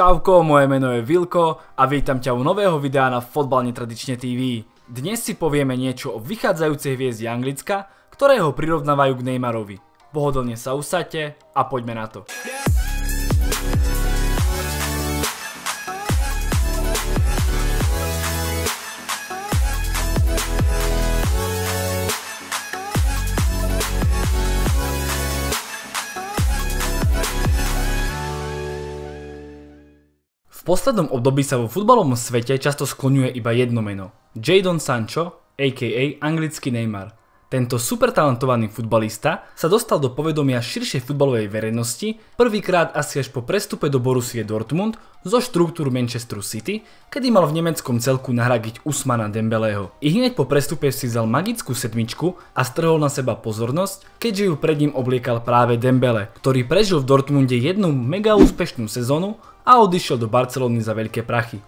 Čauko, moje meno je Vilko a vítam ťa u nového videa na Fotbal Netradične TV. Dnes si povieme niečo o vychádzajúcej hviezdi Anglicka, ktorého prirovnávajú k Neymarovi. Pohodlne sa usadte a poďme na to. V poslednom období sa vo futbalovom svete často skloňuje iba jedno meno. Jadon Sancho, a.k.a. anglický Neymar. Tento super talentovaný futbalista sa dostal do povedomia širšej futbalovej verejnosti prvýkrát asi až po prestupe do Borussie Dortmund zo štruktúr Manchester City, kedy mal v nemeckom celku nahradiť Usmana Dembeleho. I hneď po prestupe si vzal magickú sedmičku a strhol na seba pozornosť, keďže ju pred ním obliekal práve Dembele, ktorý prežil v Dortmunde jednu mega úspešnú sezónu a odišiel do Barcelony za veľké prachy.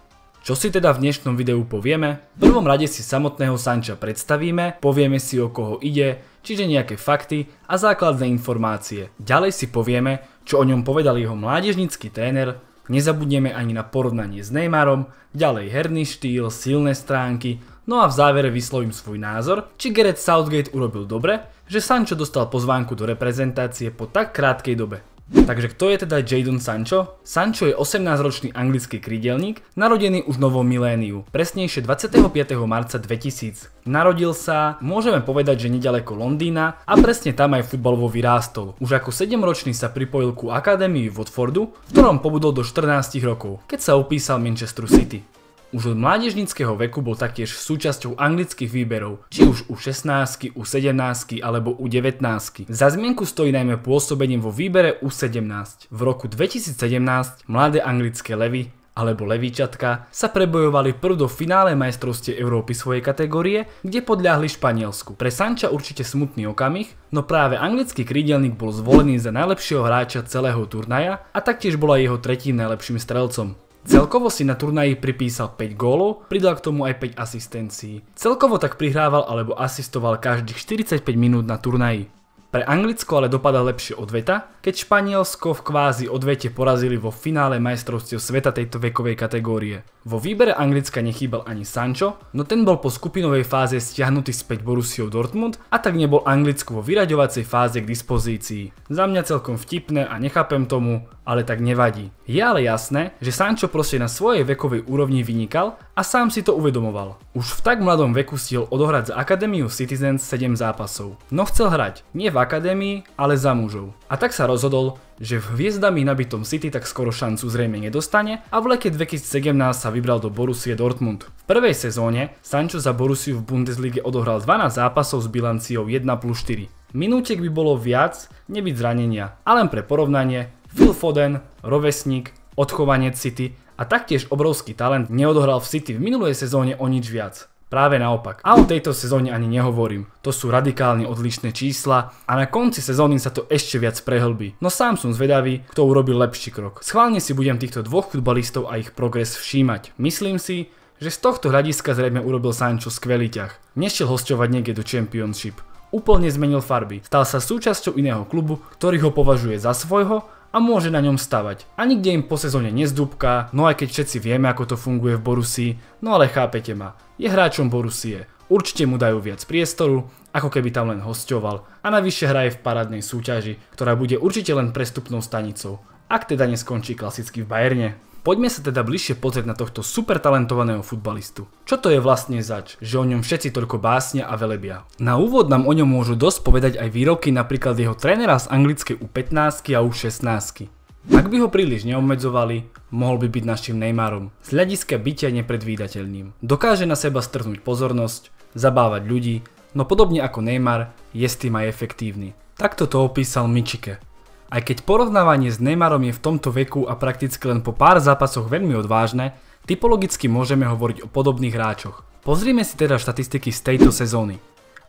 Čo si teda v dnešnom videu povieme? V prvom rade si samotného Sanča predstavíme, povieme si o koho ide, čiže nejaké fakty a základné informácie. Ďalej si povieme, čo o ňom povedal jeho mládežnický tréner, nezabudneme ani na porovnanie s Neymarom, ďalej herný štýl, silné stránky, no a v závere vyslovím svoj názor, či Gareth Southgate urobil dobre, že Sancho dostal pozvánku do reprezentácie po tak krátkej dobe. Takže kto je teda Jadon Sancho? Sancho je 18-ročný anglický krídelník, narodený už novom miléniu, presnejšie 25. marca 2000. Narodil sa, môžeme povedať, že nedaleko Londýna a presne tam aj futbalovo vyrástol. Už ako 7-ročný sa pripojil ku akadémii Watfordu, v ktorom pobudol do 14 rokov, keď sa upísal Manchester City. Už od mládežnického veku bol taktiež súčasťou anglických výberov, či už u 16, u 17 alebo u 19. Za zmienku stojí najmä pôsobením vo výbere U17. V roku 2017 mladé anglické levy alebo levíčatka sa prebojovali prv do finále majstrovstie Európy svojej kategórie, kde podľahli Španielsku. Pre Sanča určite smutný okamih, no práve anglický krídelník bol zvolený za najlepšieho hráča celého turnaja a taktiež bola jeho tretím najlepším strelcom. Celkovo si na turnaji pripísal 5 gólov, pridal k tomu aj 5 asistencií. Celkovo tak prihrával alebo asistoval každých 45 minút na turnaji. Pre Anglicko ale dopadá lepšie odveta, keď Španielsko v kvázi odvete porazili vo finále majstrovstiev sveta tejto vekovej kategórie. Vo výbere Anglicka nechýbal ani Sancho, no ten bol po skupinovej fáze stiahnutý späť Borussiou Dortmund a tak nebol Anglicku vo vyraďovacej fáze k dispozícii. Za mňa celkom vtipné a nechápem tomu, ale tak nevadí. Je ale jasné, že Sancho proste na svojej vekovej úrovni vynikal a sám si to uvedomoval. Už v tak mladom veku stihol odohrať za Akadémiu Citizens 7 zápasov. No chcel hrať, nie v akadémii, ale za mužov. A tak sa rozhodol, že v hviezdami nabitom City tak skoro šancu zrejme nedostane a v lete 2017 sa vybral do Borussie Dortmund. V prvej sezóne Sancho za Borussiu v Bundeslige odohral 12 zápasov s bilanciou 1 plus 4. Minútek by bolo viac, nebyť zranenia, a len pre porovnanie, Phil Foden, rovesník, odchovanie City a taktiež obrovský talent neodohral v City v minulej sezóne o nič viac. Práve naopak. A o tejto sezóne ani nehovorím. To sú radikálne odlišné čísla a na konci sezóny sa to ešte viac prehlbí. No sám som zvedavý, kto urobil lepší krok. Schválne si budem týchto dvoch futbalistov a ich progres všímať. Myslím si, že z tohto hľadiska zrejme urobil Sancho skvelý ťah. Nešiel hosťovať niekde do Championship. Úplne zmenil farby. Stal sa súčasťou iného klubu, ktorý ho považuje za svojho a môže na ňom stavať. A nikde im po sezóne nezdúbka, no aj keď všetci vieme ako to funguje v Borussii, no ale chápete ma, je hráčom Borussie. Určite mu dajú viac priestoru, ako keby tam len hosťoval a navyše hraje v parádnej súťaži, ktorá bude určite len prestupnou stanicou, ak teda neskončí klasicky v Bayerne. Poďme sa teda bližšie pozrieť na tohto super talentovaného futbalistu. Čo to je vlastne zač, že o ňom všetci toľko básnia a velebia? Na úvod nám o ňom môžu dosť povedať aj výroky napríklad jeho trénera z anglickej U15 a U16. Ak by ho príliš neobmedzovali, mohol by byť našim Neymarom. Z hľadiska bytia nepredvídateľným. Dokáže na seba strhnúť pozornosť, zabávať ľudí, no podobne ako Neymar, je s tým aj efektívny. Takto to opísal Michike, aj keď porovnávanie s Neymarom je v tomto veku a prakticky len po pár zápasoch veľmi odvážne, typologicky môžeme hovoriť o podobných hráčoch. Pozrime si teda štatistiky z tejto sezóny.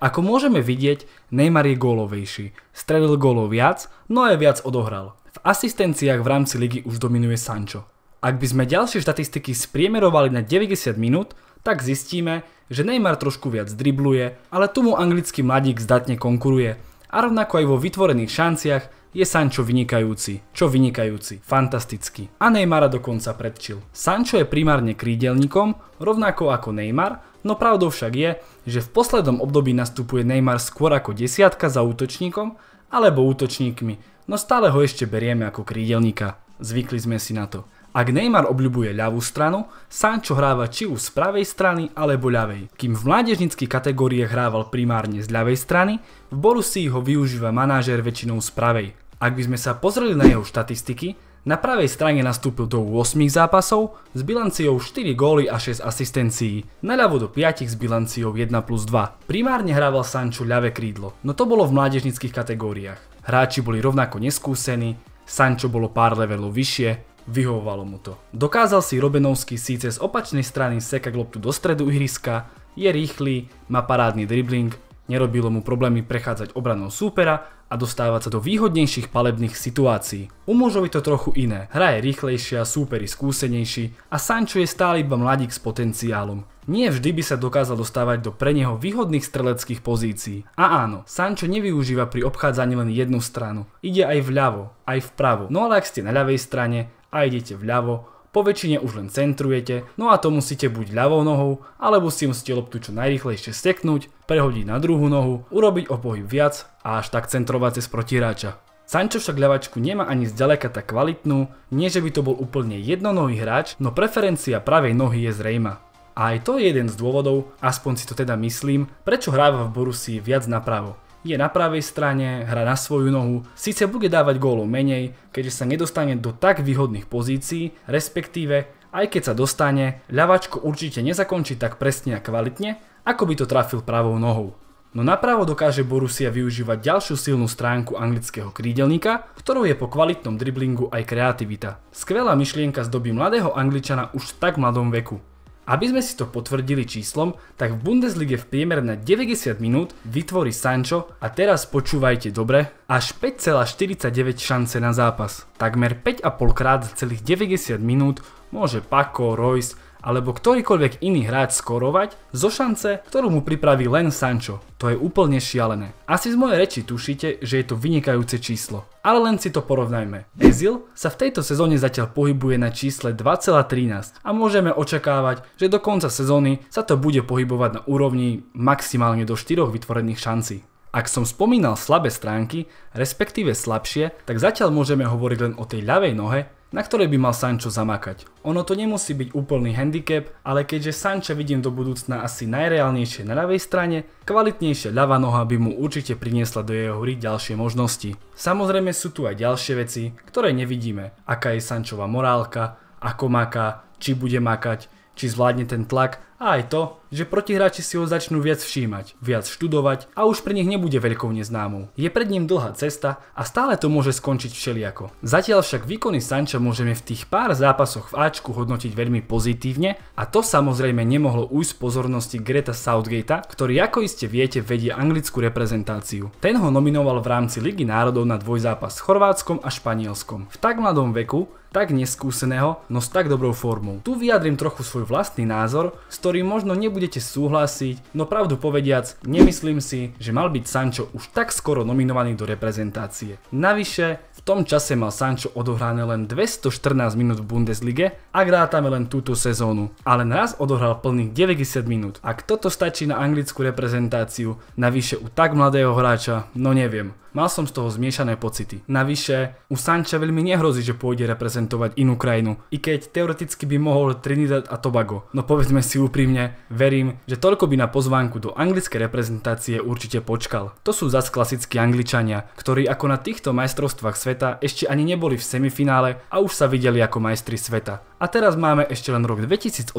Ako môžeme vidieť, Neymar je gólovejší, strelil gólov viac, no aj viac odohral. V asistenciách v rámci ligy už dominuje Sancho. Ak by sme ďalšie štatistiky spriemerovali na 90 minút, tak zistíme, že Neymar trošku viac dribluje, ale tomu anglický mladík zdatne konkuruje A rovnako aj vo vytvorených šanciach je Sancho vynikajúci. Čo vynikajúci? Fantastický. A Neymara dokonca predčil. Sancho je primárne krídelníkom, rovnako ako Neymar, no pravdou však je, že v poslednom období nastupuje Neymar skôr ako desiatka za útočníkom, alebo útočníkmi, no stále ho ešte berieme ako krídelníka. Zvykli sme si na to. Ak Neymar obľubuje ľavú stranu, Sancho hráva či už z pravej strany alebo ľavej. Kým v mládežnických kategóriách hrával primárne z ľavej strany, v Borussii ho využíva manažér väčšinou z pravej. Ak by sme sa pozreli na jeho štatistiky, na pravej strane nastúpil do 8 zápasov s bilanciou 4 góly a 6 asistencií, naľavo do 5 s bilanciou 1 plus 2. Primárne hrával Sancho ľavé krídlo, no to bolo v mládežnických kategóriách. Hráči boli rovnako neskúsení, Sancho bolo pár levelov vyššie, Vyhovovalo mu to. Dokázal si Robenovský síce z opačnej strany sekať loptu do stredu ihriska, je rýchly, má parádny dribbling, nerobilo mu problémy prechádzať obranou súpera a dostávať sa do výhodnejších palebných situácií. U mužov to trochu iné, hra je rýchlejšia, súperi skúsenejší a Sancho je stále iba mladík s potenciálom. Nie vždy by sa dokázal dostávať do pre neho výhodných streleckých pozícií. A áno, Sancho nevyužíva pri obchádzaní len jednu stranu. Ide aj vľavo, aj vpravo. No ale ak ste na ľavej strane a idete vľavo, po väčšine už len centrujete, no a to musíte buď ľavou nohou, alebo si musíte loptu čo najrychlejšie steknúť, prehodiť na druhú nohu, urobiť o pohyb viac a až tak centrovať cez protihráča. Sancho však ľavačku nemá ani zďaleka tak kvalitnú, nie že by to bol úplne jednonohý hráč, no preferencia pravej nohy je zrejma. A aj to je jeden z dôvodov, aspoň si to teda myslím, prečo hráva v Borussii viac napravo. Je na pravej strane, hra na svoju nohu, síce bude dávať gólov menej, keďže sa nedostane do tak výhodných pozícií, respektíve aj keď sa dostane, ľavačko určite nezakončí tak presne a kvalitne, ako by to trafil pravou nohou. No napravo dokáže Borussia využívať ďalšiu silnú stránku anglického krídelníka, ktorou je po kvalitnom driblingu aj kreativita. Skvelá myšlienka zdobí mladého Angličana už v tak mladom veku. Aby sme si to potvrdili číslom, tak v Bundeslige v priemer na 90 minút vytvorí Sancho a teraz počúvajte dobre, až 5,49 šance na zápas. Takmer 5,5 krát za celých 90 minút môže Paco, Royce alebo ktorýkoľvek iný hráč skorovať zo šance, ktorú mu pripraví len Sancho. To je úplne šialené. Asi z mojej reči tušíte, že je to vynikajúce číslo. Ale len si to porovnajme. Ezil sa v tejto sezóne zatiaľ pohybuje na čísle 2,13 a môžeme očakávať, že do konca sezóny sa to bude pohybovať na úrovni maximálne do 4 vytvorených šancí. Ak som spomínal slabé stránky, respektíve slabšie, tak zatiaľ môžeme hovoriť len o tej ľavej nohe, na ktorej by mal Sancho zamakať. Ono to nemusí byť úplný handicap, ale keďže Sancha vidím do budúcna asi najreálnejšie na ľavej strane, kvalitnejšia ľavá noha by mu určite priniesla do jeho hry ďalšie možnosti. Samozrejme sú tu aj ďalšie veci, ktoré nevidíme, aká je Sančova morálka, ako maká, či bude makať, či zvládne ten tlak a aj to, že protihráči si ho začnú viac všímať, viac študovať a už pre nich nebude veľkou neznámou. Je pred ním dlhá cesta a stále to môže skončiť všelijako. Zatiaľ však výkony Sanča môžeme v tých pár zápasoch v Ačku hodnotiť veľmi pozitívne a to samozrejme nemohlo ujsť pozornosti Greta Southgatea, ktorý ako iste viete vedie anglickú reprezentáciu. Ten ho nominoval v rámci Ligy národov na dvojzápas s Chorvátskom a Španielskom. V tak mladom veku tak neskúseného, no s tak dobrou formou. Tu vyjadrím trochu svoj vlastný názor, s ktorým možno nebudete súhlasiť, no pravdu povediac, nemyslím si, že mal byť Sancho už tak skoro nominovaný do reprezentácie. Navyše, v tom čase mal Sancho odohrané len 214 minút v Bundeslige, ak rátame len túto sezónu. A len raz odohral plných 90 minút. Ak toto stačí na anglickú reprezentáciu, navyše u tak mladého hráča, no neviem. Mal som z toho zmiešané pocity. Navyše, u Sanča veľmi nehrozí, že pôjde reprezentovať inú krajinu, i keď teoreticky by mohol Trinidad a Tobago. No povedzme si úprimne, verím, že toľko by na pozvánku do anglickej reprezentácie určite počkal. To sú zas klasickí Angličania, ktorí ako na týchto majstrovstvách sveta ešte ani neboli v semifinále a už sa videli ako majstri sveta. A teraz máme ešte len rok 2018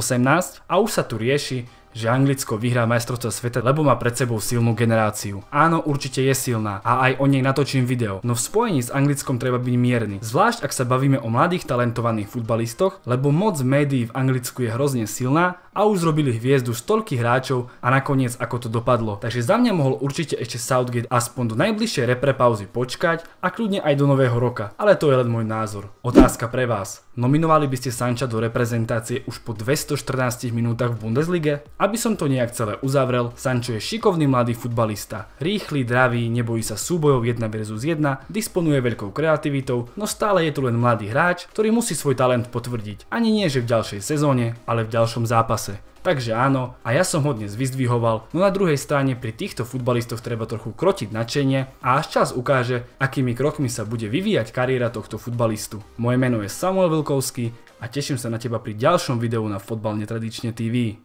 a už sa tu rieši, že Anglicko vyhrá majstrovstvo sveta, lebo má pred sebou silnú generáciu. Áno, určite je silná a aj o nej natočím video, no v spojení s Anglickom treba byť mierny. Zvlášť ak sa bavíme o mladých talentovaných futbalistoch, lebo moc médií v Anglicku je hrozne silná a už zrobili hviezdu z toľkých hráčov a nakoniec ako to dopadlo. Takže za mňa mohol určite ešte Southgate aspoň do najbližšej repre pauzy počkať a kľudne aj do nového roka, ale to je len môj názor. Otázka pre vás. Nominovali by ste Sanča do reprezentácie už po 214 minútach v Bundeslige? Aby som to nejak celé uzavrel, Sancho je šikovný mladý futbalista. Rýchly, dravý, nebojí sa súbojov 1 versus 1, disponuje veľkou kreativitou, no stále je tu len mladý hráč, ktorý musí svoj talent potvrdiť. Ani nie, že v ďalšej sezóne, ale v ďalšom zápase. Takže áno, a ja som ho dnes vyzdvihoval, no na druhej strane pri týchto futbalistoch treba trochu krotiť nadšenie a až čas ukáže, akými krokmi sa bude vyvíjať kariéra tohto futbalistu. Moje meno je Samuel Vilkovský a teším sa na teba pri ďalšom videu na Fotbal Netradične TV.